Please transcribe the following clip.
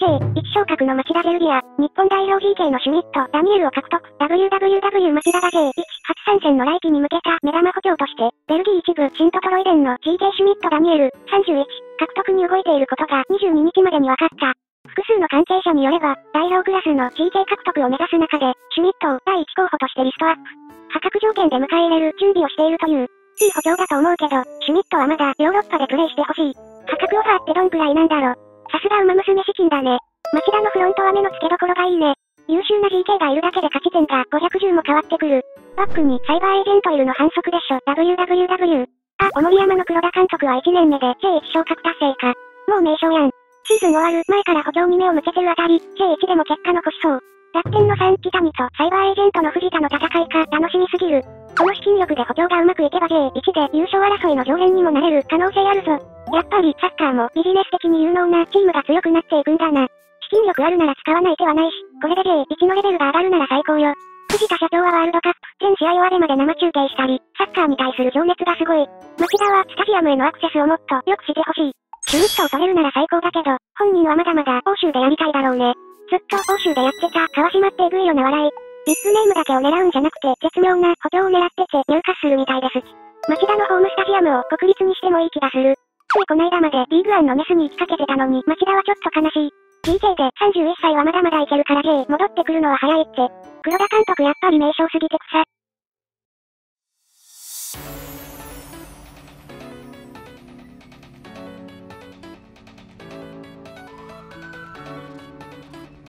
J1 昇格の町田ゼルビア、日本代表 GK のシュミット、ダニエルを獲得、WWW 町田が J1 初参戦の来季に向けた目玉補強として、ベルギー一部シントトロイデンの GK シュミットダニエル、31、獲得に動いていることが22日までに分かった。複数の関係者によれば、代表クラスの GK 獲得を目指す中で、シュミットを第1候補としてリストアップ。破格条件で迎え入れる準備をしているという。いい補強だと思うけど、シュミットはまだヨーロッパでプレイしてほしい。破格オファーってどんぐらいなんだろう。さすが馬娘資金だね。町田のフロントは目の付けどころがいいね。優秀な GK がいるだけで勝ち点が510も変わってくる。バックにサイバーエージェントいるの反則でしょ。WWW。あ、小森山の黒田監督は1年目で J1 昇格達成か。もう名称やん。シーズン終わる前から補強に目を向けてるあたり、J1 でも結果残しそう。楽天の3、北見とサイバーエージェントの藤田の戦いか楽しみすぎる。この資金力で補強がうまくいけば J1 で優勝争いの常連にもなれる可能性あるぞ。やっぱりサッカーもビジネス的に有能なチームが強くなっていくんだな。資金力あるなら使わない手はないし、これで J1 のレベルが上がるなら最高よ。藤田社長はワールドカップ、全試合をあれまで生中継したり、サッカーに対する情熱がすごい。町田はスタジアムへのアクセスをもっと良くしてほしい。シュミットを取れるなら最高だけど、本人はまだまだ欧州でやりたいだろうね。ずっと欧州でやってた川島ってえぐいよな笑い。ビッグネームだけを狙うんじゃなくて絶妙な補強を狙ってて入荷するみたいです。町田のホームスタジアムを国立にしてもいい気がする。ついこの間までリーグワンのメスに行きかけてたのに町田はちょっと悲しい。DJ で31歳はまだまだいけるから J 戻ってくるのは早いって。黒田監督やっぱり名称すぎて草。